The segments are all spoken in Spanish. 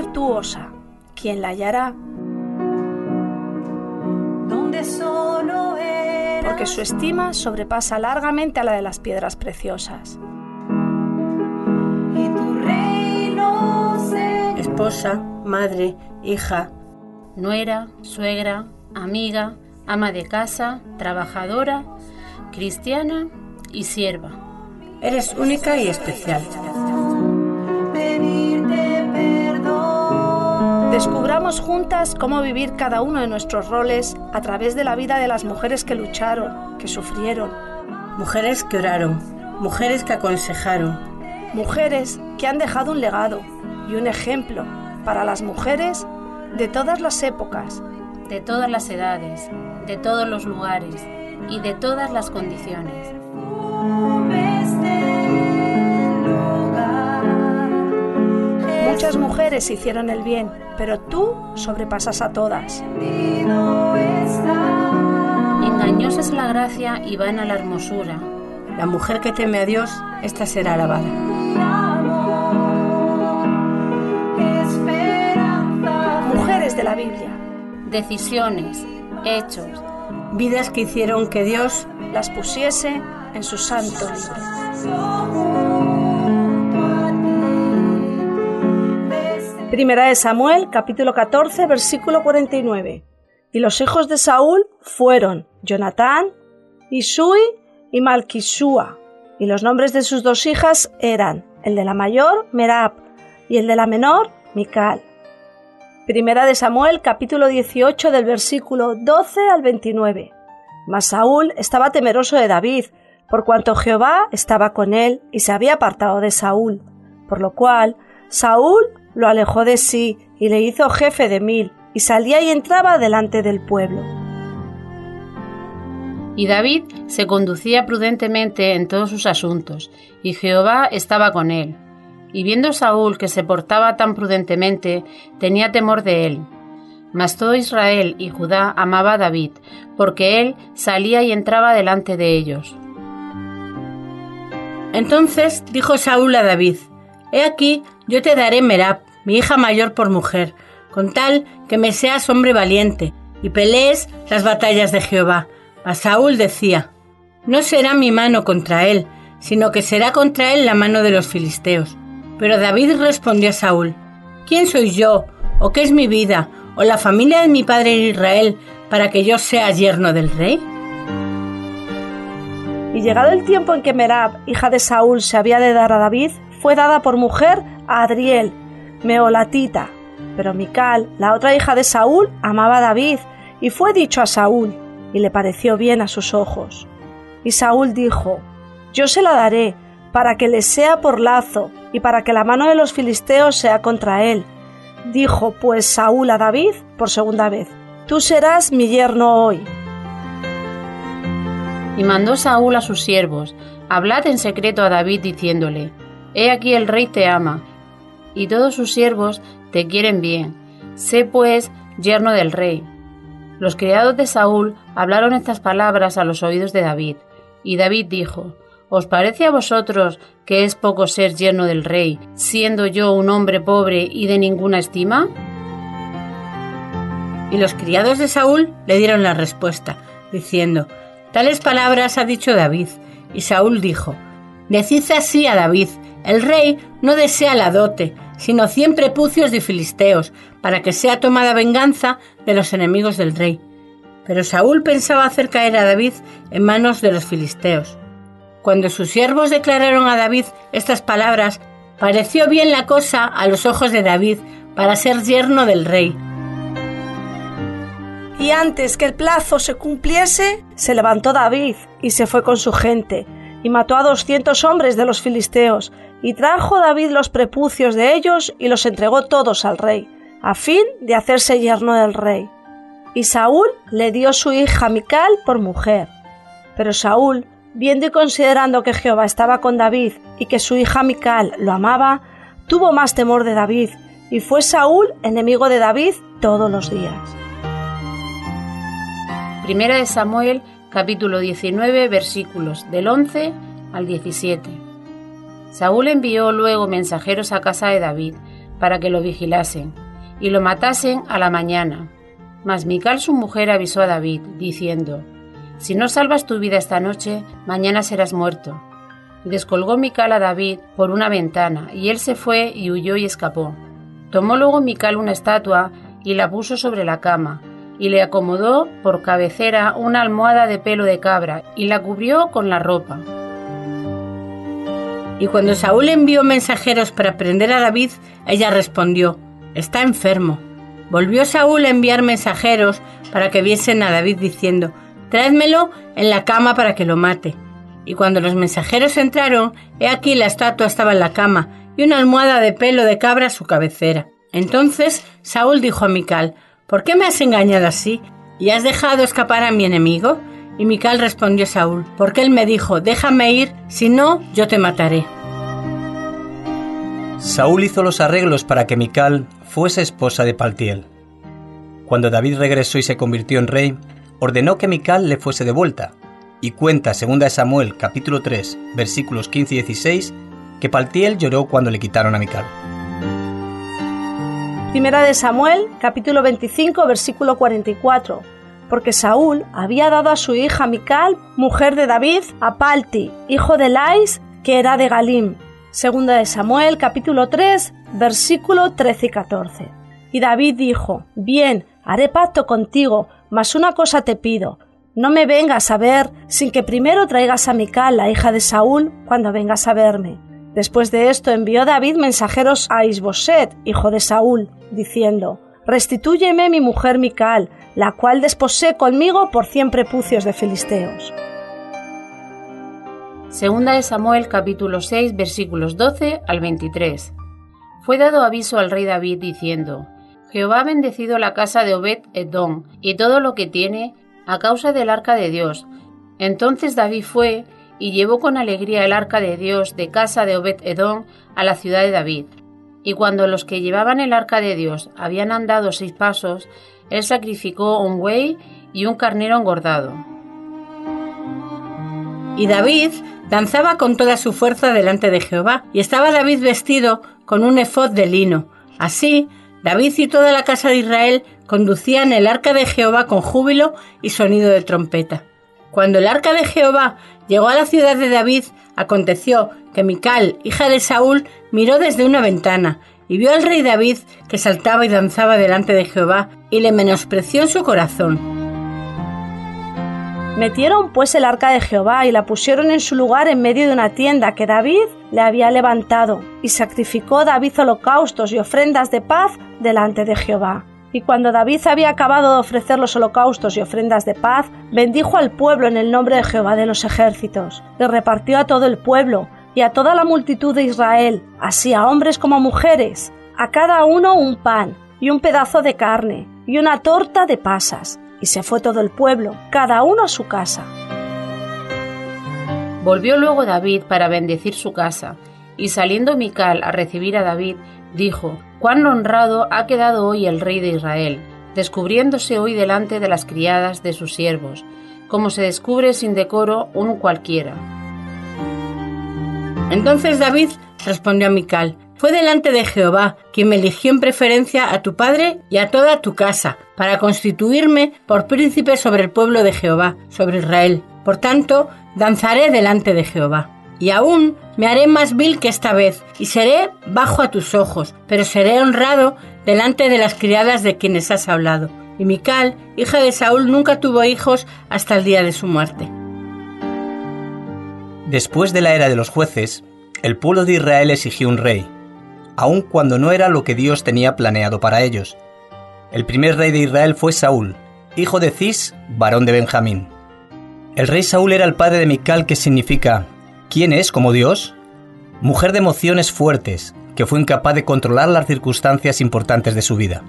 virtuosa, ¿quién la hallará? donde solo eras Porque su estima sobrepasa largamente a la de las piedras preciosas. y tu reino se esposa, madre, hija, nuera, suegra, amiga, ama de casa, trabajadora, cristiana y sierva. eres única y especial. Descubramos juntas cómo vivir cada uno de nuestros roles a través de la vida de las mujeres que lucharon, que sufrieron, Mujeres que oraron, mujeres que aconsejaron, mujeres que han dejado un legado y un ejemplo para las mujeres de todas las épocas, de todas las edades, de todos los lugares y de todas las condiciones. Muchas mujeres hicieron el bien, pero tú sobrepasas a todas. Engañosa es la gracia y vana la hermosura. La mujer que teme a Dios, esta será alabada. Mujeres de la Biblia, Decisiones, hechos, Vidas que hicieron que Dios las pusiese en su santo libro. Primera de Samuel, capítulo 14, versículo 49. Y los hijos de Saúl fueron Jonatán, Isui y Malquisúa. Y los nombres de sus dos hijas eran el de la mayor, Merab, y el de la menor, Mical. Primera de Samuel, capítulo 18, del versículo 12 al 29. Mas Saúl estaba temeroso de David, por cuanto Jehová estaba con él y se había apartado de Saúl. Por lo cual, Saúl lo alejó de sí y le hizo jefe de mil, y salía y entraba delante del pueblo. Y David se conducía prudentemente en todos sus asuntos, y Jehová estaba con él. Y viendo Saúl que se portaba tan prudentemente, tenía temor de él. Mas todo Israel y Judá amaba a David, porque él salía y entraba delante de ellos. Entonces dijo Saúl a David, He aquí, yo te daré Merab, mi hija mayor por mujer, con tal que me seas hombre valiente, y pelees las batallas de Jehová. A Saúl decía, No será mi mano contra él, sino que será contra él la mano de los filisteos. Pero David respondió a Saúl, ¿Quién soy yo? ¿O qué es mi vida? ¿O la familia de mi padre Israel para que yo sea yerno del rey? Y llegado el tiempo en que Merab, hija de Saúl, se había de dar a David, fue dada por mujer a Adriel, meolatita. Pero Mical, la otra hija de Saúl, amaba a David, y fue dicho a Saúl, y le pareció bien a sus ojos. Y Saúl dijo, Yo se la daré, para que le sea por lazo, y para que la mano de los filisteos sea contra él. Dijo pues Saúl a David por segunda vez, Tú serás mi yerno hoy. Y mandó Saúl a sus siervos, hablad en secreto a David diciéndole, He aquí el rey te ama, y todos sus siervos te quieren bien. Sé pues yerno del rey. Los criados de Saúl hablaron estas palabras a los oídos de David, y David dijo, ¿Os parece a vosotros que es poco ser yerno del rey, siendo yo un hombre pobre y de ninguna estima? Y los criados de Saúl le dieron la respuesta, diciendo, Tales palabras ha dicho David. Y Saúl dijo, Decid así a David, el rey no desea la dote, sino cien prepucios de filisteos, para que sea tomada venganza de los enemigos del rey. Pero Saúl pensaba hacer caer a David en manos de los filisteos. Cuando sus siervos declararon a David estas palabras, pareció bien la cosa a los ojos de David para ser yerno del rey. Y antes que el plazo se cumpliese, se levantó David y se fue con su gente, y mató a doscientos hombres de los filisteos, y trajo David los prepucios de ellos y los entregó todos al rey, a fin de hacerse yerno del rey. Y Saúl le dio su hija Mical por mujer. Pero Saúl, viendo y considerando que Jehová estaba con David y que su hija Mical lo amaba, tuvo más temor de David, y fue Saúl enemigo de David todos los días. Primera de Samuel, capítulo 19, versículos del 11 al 17. Saúl envió luego mensajeros a casa de David para que lo vigilasen y lo matasen a la mañana. Mas Mical su mujer avisó a David, diciendo, Si no salvas tu vida esta noche, mañana serás muerto. Descolgó Mical a David por una ventana, y él se fue y huyó y escapó. Tomó luego Mical una estatua y la puso sobre la cama, y le acomodó por cabecera una almohada de pelo de cabra, y la cubrió con la ropa. Y cuando Saúl envió mensajeros para prender a David, ella respondió, Está enfermo. Volvió Saúl a enviar mensajeros para que viesen a David diciendo, Traédmelo en la cama para que lo mate. Y cuando los mensajeros entraron, he aquí la estatua estaba en la cama y una almohada de pelo de cabra a su cabecera. Entonces Saúl dijo a Mical, ¿Por qué me has engañado así? ¿Y has dejado escapar a mi enemigo? Y Mical respondió a Saúl, porque él me dijo, déjame ir, si no, yo te mataré. Saúl hizo los arreglos para que Mical fuese esposa de Paltiel. Cuando David regresó y se convirtió en rey, ordenó que Mical le fuese devuelta, y cuenta 2 Samuel capítulo 3 versículos 15 y 16 que Paltiel lloró cuando le quitaron a Mical. Primera de Samuel, capítulo 25, versículo 44. Porque Saúl había dado a su hija Mical, mujer de David, a Palti, hijo de Lais, que era de Galim. Segunda de Samuel, capítulo 3, versículo 13 y 14. Y David dijo, Bien, haré pacto contigo, mas una cosa te pido, no me vengas a ver sin que primero traigas a Mical, la hija de Saúl, cuando vengas a verme. Después de esto envió David mensajeros a Isboset, hijo de Saúl, diciendo, Restitúyeme mi mujer Mical, la cual desposé conmigo por cien prepucios de filisteos. Segunda de Samuel capítulo 6 versículos 12 al 23. Fue dado aviso al rey David diciendo, Jehová ha bendecido la casa de Obed Edom y todo lo que tiene a causa del arca de Dios. Entonces David fue y llevó con alegría el arca de Dios de casa de Obed Edom a la ciudad de David. Y cuando los que llevaban el arca de Dios habían andado seis pasos, él sacrificó un buey y un carnero engordado. Y David danzaba con toda su fuerza delante de Jehová, y estaba David vestido con un efod de lino. Así, David y toda la casa de Israel conducían el arca de Jehová con júbilo y sonido de trompeta. Cuando el arca de Jehová llegó a la ciudad de David, aconteció que Mical, hija de Saúl, miró desde una ventana y vio al rey David que saltaba y danzaba delante de Jehová y le menospreció en su corazón. Metieron pues el arca de Jehová y la pusieron en su lugar en medio de una tienda que David le había levantado, y sacrificó David holocaustos y ofrendas de paz delante de Jehová. Y cuando David había acabado de ofrecer los holocaustos y ofrendas de paz, bendijo al pueblo en el nombre de Jehová de los ejércitos. Le repartió a todo el pueblo y a toda la multitud de Israel, así a hombres como a mujeres, a cada uno un pan y un pedazo de carne y una torta de pasas. Y se fue todo el pueblo, cada uno a su casa. Volvió luego David para bendecir su casa, y saliendo Mical a recibir a David, dijo, Cuán honrado ha quedado hoy el rey de Israel, descubriéndose hoy delante de las criadas de sus siervos, como se descubre sin decoro un cualquiera. Entonces David respondió a Mical, fue delante de Jehová quien me eligió en preferencia a tu padre y a toda tu casa, para constituirme por príncipe sobre el pueblo de Jehová, sobre Israel. Por tanto, danzaré delante de Jehová. Y aún me haré más vil que esta vez, y seré bajo a tus ojos, pero seré honrado delante de las criadas de quienes has hablado. Y Mical, hija de Saúl, nunca tuvo hijos hasta el día de su muerte. Después de la era de los jueces, el pueblo de Israel exigió un rey, aun cuando no era lo que Dios tenía planeado para ellos. El primer rey de Israel fue Saúl, hijo de Cis, varón de Benjamín. El rey Saúl era el padre de Mical, que significa ¿quién es como Dios? Mujer de emociones fuertes, que fue incapaz de controlar las circunstancias importantes de su vida.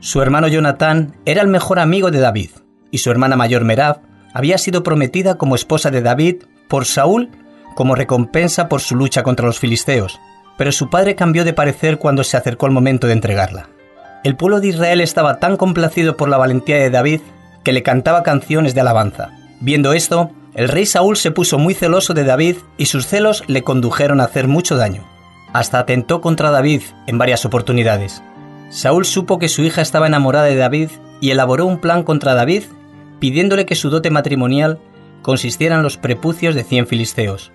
Su hermano Jonatán era el mejor amigo de David, y su hermana mayor Merab había sido prometida como esposa de David por Saúl como recompensa por su lucha contra los filisteos, pero su padre cambió de parecer cuando se acercó el momento de entregarla. El pueblo de Israel estaba tan complacido por la valentía de David que le cantaba canciones de alabanza. Viendo esto, el rey Saúl se puso muy celoso de David y sus celos le condujeron a hacer mucho daño. hasta atentó contra David en varias oportunidades. Saúl supo que su hija estaba enamorada de David y elaboró un plan contra David, pidiéndole que su dote matrimonial consistiera en los prepucios de cien filisteos.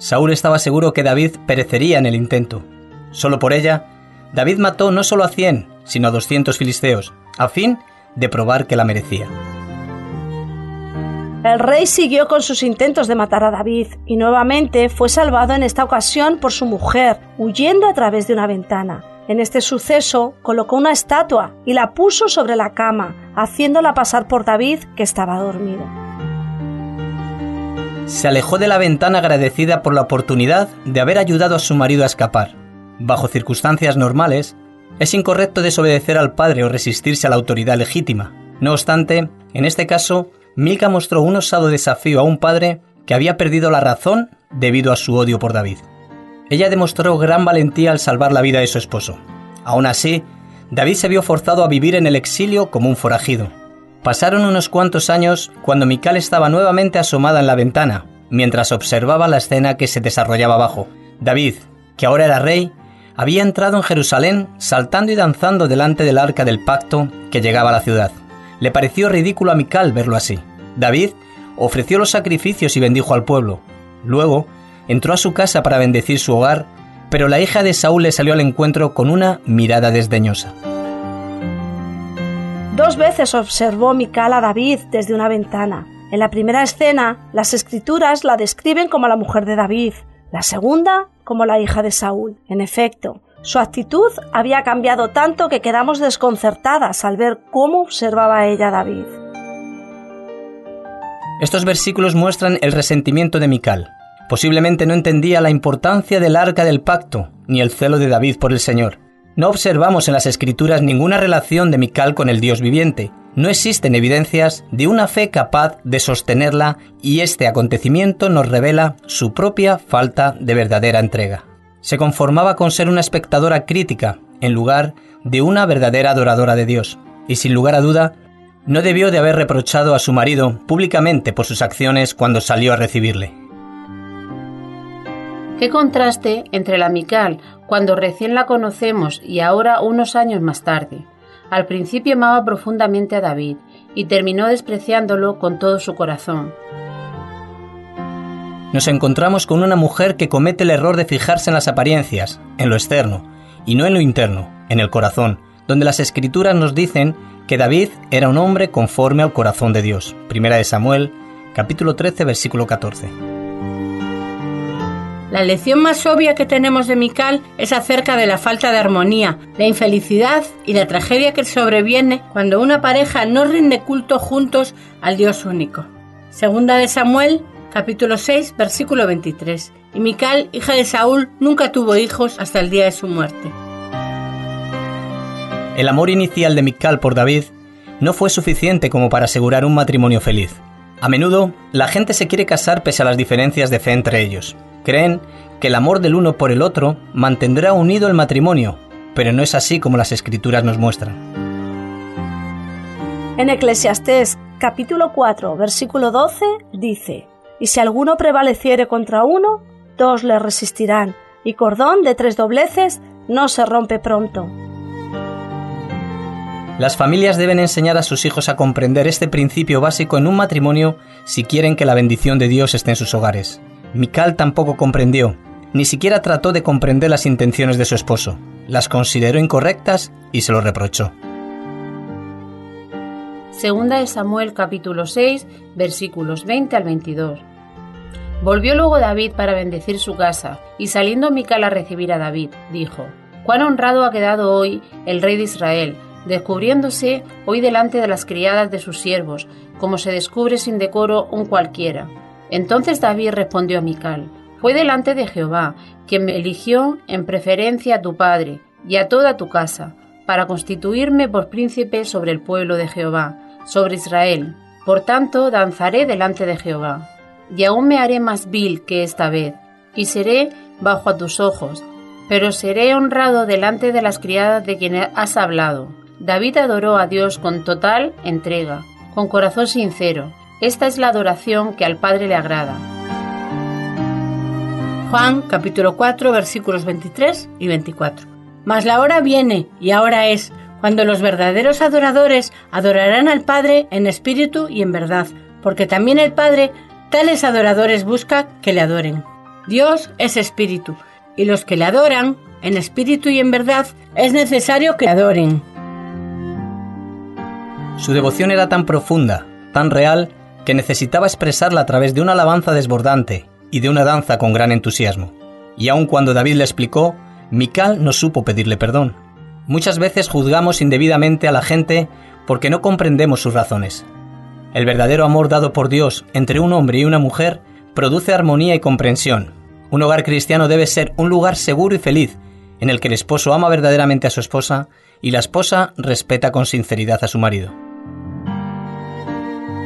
Saúl estaba seguro que David perecería en el intento. Solo por ella, David mató no solo a cien, sino a doscientos filisteos, a fin de probar que la merecía. El rey siguió con sus intentos de matar a David y nuevamente fue salvado en esta ocasión por su mujer, huyendo a través de una ventana. En este suceso colocó una estatua y la puso sobre la cama, haciéndola pasar por David, que estaba dormido. Se alejó de la ventana agradecida por la oportunidad de haber ayudado a su marido a escapar. Bajo circunstancias normales, es incorrecto desobedecer al padre o resistirse a la autoridad legítima. No obstante, en este caso, Milca mostró un osado desafío a un padre que había perdido la razón debido a su odio por David. Ella demostró gran valentía al salvar la vida de su esposo. Aún así, David se vio forzado a vivir en el exilio como un forajido. Pasaron unos cuantos años cuando Mical estaba nuevamente asomada en la ventana, mientras observaba la escena que se desarrollaba abajo. David, que ahora era rey, había entrado en Jerusalén saltando y danzando delante del arca del pacto que llegaba a la ciudad. Le pareció ridículo a Mical verlo así. David ofreció los sacrificios y bendijo al pueblo. Luego, entró a su casa para bendecir su hogar, pero la hija de Saúl le salió al encuentro con una mirada desdeñosa. Dos veces observó Mical a David desde una ventana. En la primera escena, las escrituras la describen como la mujer de David, la segunda como la hija de Saúl. En efecto, su actitud había cambiado tanto que quedamos desconcertadas al ver cómo observaba ella a David. Estos versículos muestran el resentimiento de Mical. Posiblemente no entendía la importancia del arca del pacto, ni el celo de David por el Señor. No observamos en las escrituras ninguna relación de Mical con el Dios viviente. No existen evidencias de una fe capaz de sostenerla y este acontecimiento nos revela su propia falta de verdadera entrega. Se conformaba con ser una espectadora crítica en lugar de una verdadera adoradora de Dios. Y sin lugar a duda, no debió de haber reprochado a su marido públicamente por sus acciones cuando salió a recibirle. Qué contraste entre la Mical cuando recién la conocemos y ahora unos años más tarde. Al principio amaba profundamente a David y terminó despreciándolo con todo su corazón. Nos encontramos con una mujer que comete el error de fijarse en las apariencias, en lo externo, y no en lo interno, en el corazón, donde las escrituras nos dicen que David era un hombre conforme al corazón de Dios. Primera de Samuel, capítulo 13, versículo 14. La lección más obvia que tenemos de Mical es acerca de la falta de armonía, la infelicidad y la tragedia que sobreviene cuando una pareja no rinde culto juntos al Dios único. Segunda de Samuel, capítulo 6, versículo 23. Y Mical, hija de Saúl, nunca tuvo hijos hasta el día de su muerte. El amor inicial de Mical por David no fue suficiente como para asegurar un matrimonio feliz. A menudo, la gente se quiere casar pese a las diferencias de fe entre ellos. Creen que el amor del uno por el otro mantendrá unido el matrimonio, pero no es así como las escrituras nos muestran. En Eclesiastés capítulo 4 versículo 12 dice, Y si alguno prevaleciere contra uno, dos le resistirán, y cordón de tres dobleces no se rompe pronto. Las familias deben enseñar a sus hijos a comprender este principio básico en un matrimonio si quieren que la bendición de Dios esté en sus hogares. Mical tampoco comprendió, ni siquiera trató de comprender las intenciones de su esposo. Las consideró incorrectas y se lo reprochó. Segunda de Samuel capítulo 6 versículos 20 al 22. Volvió luego David para bendecir su casa, y saliendo Mical a recibir a David, dijo, Cuán honrado ha quedado hoy el rey de Israel, descubriéndose hoy delante de las criadas de sus siervos, como se descubre sin decoro un cualquiera. Entonces David respondió a Mical, Fue delante de Jehová, quien me eligió en preferencia a tu padre y a toda tu casa, para constituirme por príncipe sobre el pueblo de Jehová, sobre Israel. Por tanto, danzaré delante de Jehová. Y aún me haré más vil que esta vez, y seré bajo a tus ojos, pero seré honrado delante de las criadas de quienes has hablado. David adoró a Dios con total entrega, con corazón sincero. Esta es la adoración que al Padre le agrada. Juan capítulo 4 versículos 23 y 24. Mas la hora viene, y ahora es, cuando los verdaderos adoradores adorarán al Padre en espíritu y en verdad, porque también el Padre tales adoradores busca que le adoren. Dios es espíritu, y los que le adoran, en espíritu y en verdad, es necesario que le adoren. Su devoción era tan profunda, tan real, que necesitaba expresarla a través de una alabanza desbordante y de una danza con gran entusiasmo. Y aun cuando David le explicó, Mical no supo pedirle perdón. Muchas veces juzgamos indebidamente a la gente porque no comprendemos sus razones. El verdadero amor dado por Dios entre un hombre y una mujer produce armonía y comprensión. Un hogar cristiano debe ser un lugar seguro y feliz, en el que el esposo ama verdaderamente a su esposa y la esposa respeta con sinceridad a su marido.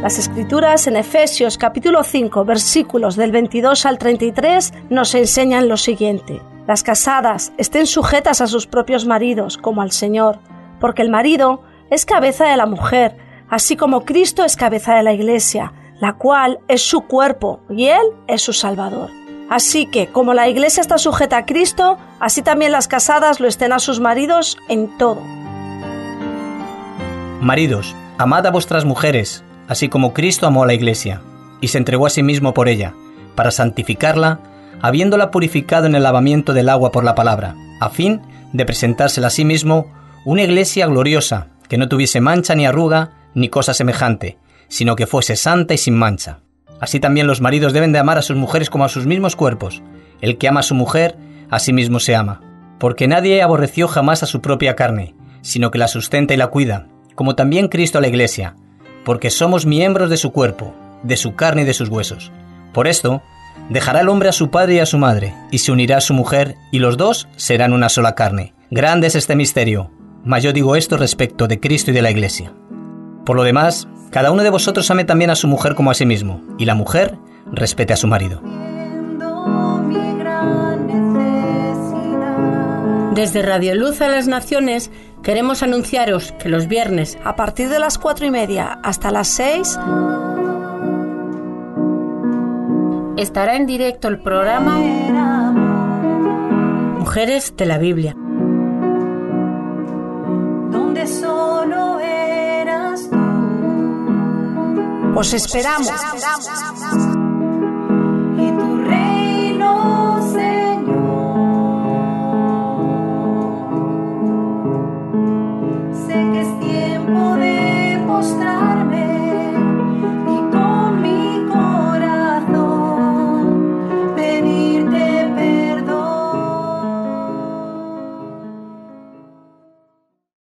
Las escrituras en Efesios capítulo 5 versículos del 22 al 33 nos enseñan lo siguiente. Las casadas estén sujetas a sus propios maridos como al Señor, porque el marido es cabeza de la mujer, así como Cristo es cabeza de la iglesia, la cual es su cuerpo y Él es su Salvador. Así que, como la iglesia está sujeta a Cristo, así también las casadas lo estén a sus maridos en todo. Maridos, amad a vuestras mujeres, así como Cristo amó a la iglesia, y se entregó a sí mismo por ella, para santificarla, habiéndola purificado en el lavamiento del agua por la palabra, a fin de presentársela a sí mismo una iglesia gloriosa, que no tuviese mancha ni arruga, ni cosa semejante, sino que fuese santa y sin mancha. Así también los maridos deben de amar a sus mujeres como a sus mismos cuerpos. El que ama a su mujer, a sí mismo se ama. Porque nadie aborreció jamás a su propia carne, sino que la sustenta y la cuida, como también Cristo a la iglesia, porque somos miembros de su cuerpo, de su carne y de sus huesos. Por esto, dejará el hombre a su padre y a su madre, y se unirá a su mujer, y los dos serán una sola carne. Grande es este misterio, mas yo digo esto respecto de Cristo y de la iglesia. Por lo demás, cada uno de vosotros ame también a su mujer como a sí mismo, y la mujer respete a su marido. Desde Radio Luz a las Naciones queremos anunciaros que los viernes A partir de las cuatro y media hasta las seis, Estará en directo el programa Mujeres de la Biblia. donde solo eras tú. os esperamos.